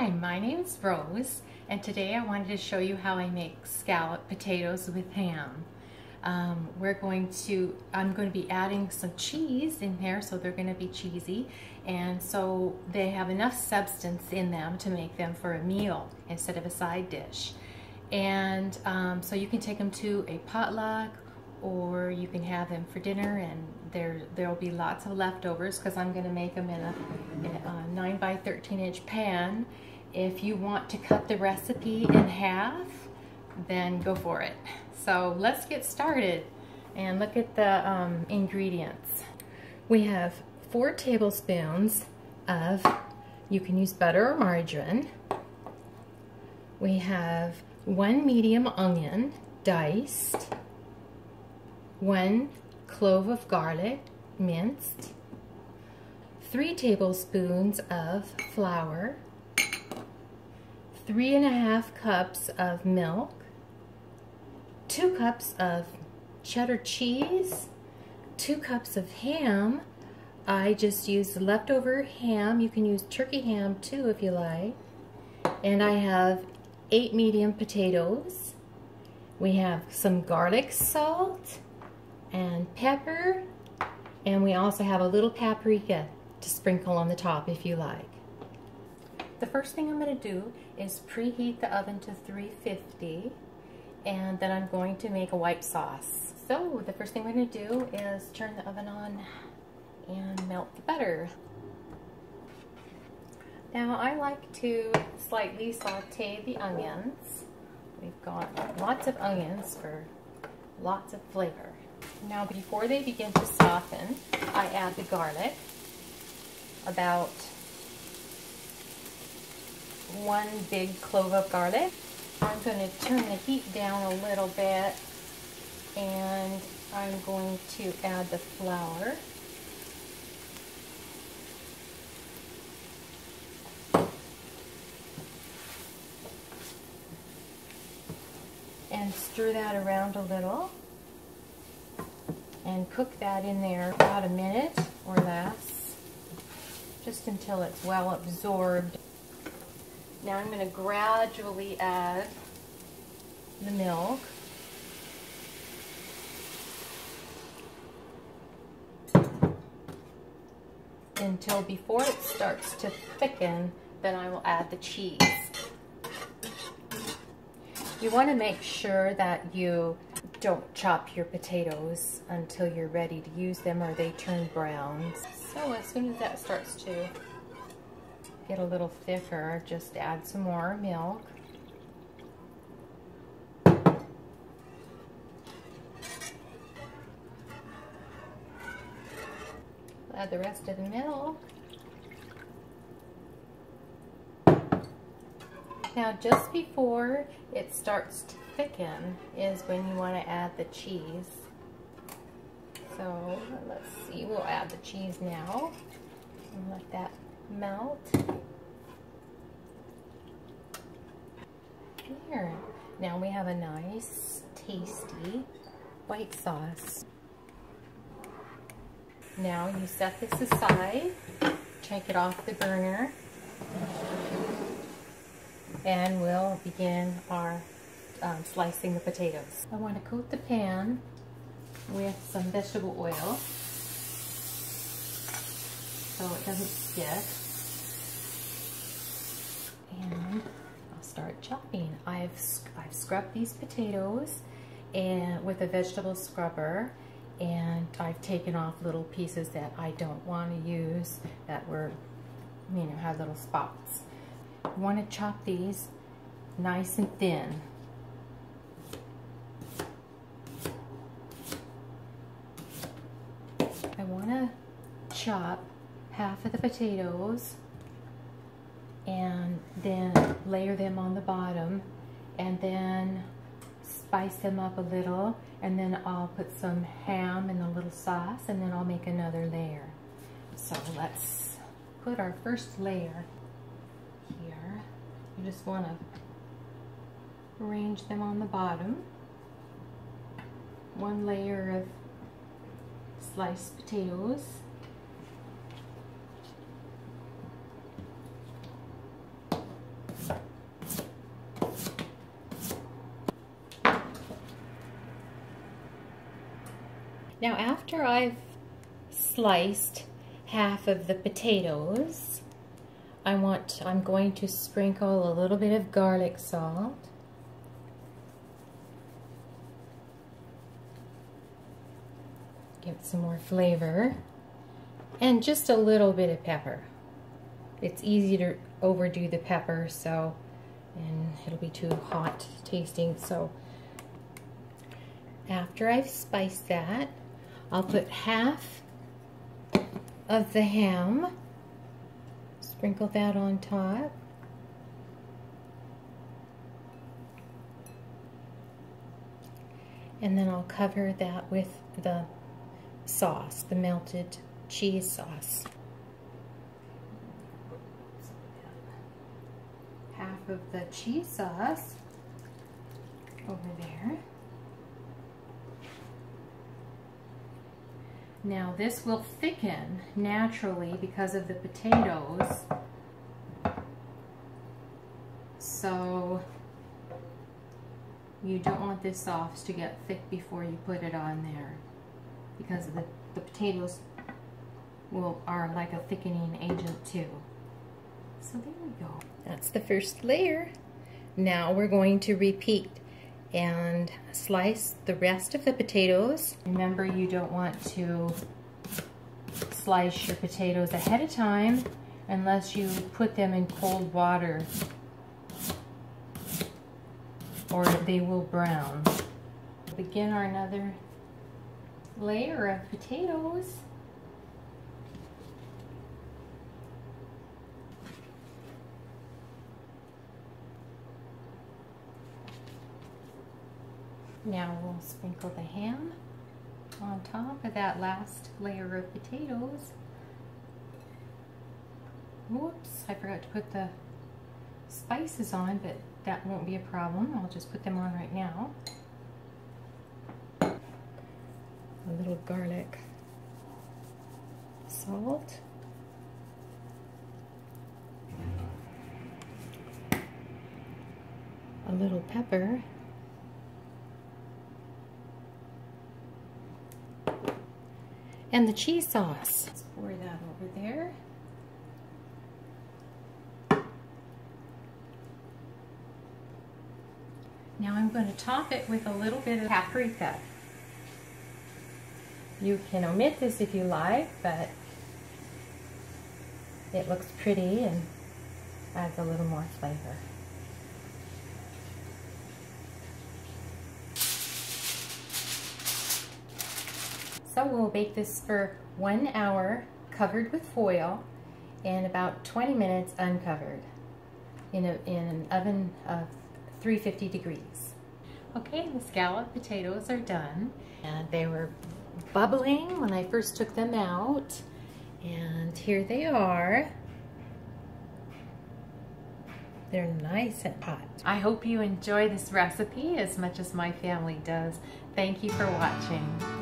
Hi, my name is Rose, and today I wanted to show you how I make scallop potatoes with ham. Um, we're going to, I'm going to be adding some cheese in there, so they're going to be cheesy, and so they have enough substance in them to make them for a meal instead of a side dish. And um, so you can take them to a potluck or you can have them for dinner and there there'll be lots of leftovers because I'm going to make them in a, in a 9 by 13 inch pan if you want to cut the recipe in half then go for it. So let's get started and look at the um, ingredients. We have four tablespoons of you can use butter or margarine. We have one medium onion diced one clove of garlic minced, three tablespoons of flour, three and a half cups of milk, two cups of cheddar cheese, two cups of ham. I just used leftover ham. You can use turkey ham too if you like. And I have eight medium potatoes. We have some garlic salt, and pepper. And we also have a little paprika to sprinkle on the top if you like. The first thing I'm going to do is preheat the oven to 350 and then I'm going to make a white sauce. So the first thing we're going to do is turn the oven on and melt the butter. Now I like to slightly saute the onions. We've got lots of onions for lots of flavor. Now before they begin to soften, I add the garlic, about one big clove of garlic. I'm going to turn the heat down a little bit and I'm going to add the flour. And stir that around a little and cook that in there about a minute or less, just until it's well absorbed. Now I'm going to gradually add the milk. Until before it starts to thicken, then I will add the cheese. You want to make sure that you don't chop your potatoes until you're ready to use them or they turn brown. So as soon as that starts to get a little thicker, just add some more milk. Add the rest of the milk. Now just before it starts to thicken is when you want to add the cheese. So let's see, we'll add the cheese now and let that melt. Here. Now we have a nice, tasty white sauce. Now you set this aside, take it off the burner, and we'll begin our um, slicing the potatoes. I want to coat the pan with some vegetable oil so it doesn't stick. And I'll start I've, I've scrubbed these potatoes and with a vegetable scrubber and I've taken off little pieces that I don't want to use that were, you know, had little spots. I want to chop these nice and thin I want to chop half of the potatoes and then layer them on the bottom and then spice them up a little and then I'll put some ham in a little sauce and then I'll make another layer. So let's put our first layer here. You just want to arrange them on the bottom. One layer of sliced potatoes Now after I've sliced half of the potatoes, I want, I'm going to sprinkle a little bit of garlic salt. Get some more flavor. And just a little bit of pepper. It's easy to overdo the pepper, so, and it'll be too hot tasting, so after I've spiced that, I'll put half of the ham, sprinkle that on top. And then I'll cover that with the sauce, the melted cheese sauce. Half of the cheese sauce over there. Now this will thicken naturally because of the potatoes. So you don't want this sauce to get thick before you put it on there because the, the potatoes will are like a thickening agent too. So there we go. That's the first layer. Now we're going to repeat and slice the rest of the potatoes. Remember you don't want to slice your potatoes ahead of time unless you put them in cold water or they will brown. Begin our another layer of potatoes. Now we'll sprinkle the ham on top of that last layer of potatoes. Whoops, I forgot to put the spices on, but that won't be a problem. I'll just put them on right now. A little garlic salt. A little pepper. And the cheese sauce. Let's pour that over there. Now I'm going to top it with a little bit of paprika. You can omit this if you like, but it looks pretty and adds a little more flavor. So we'll bake this for one hour covered with foil and about 20 minutes uncovered in, a, in an oven of 350 degrees. Okay, the scalloped potatoes are done and they were bubbling when I first took them out and here they are. They're nice and hot. I hope you enjoy this recipe as much as my family does. Thank you for watching.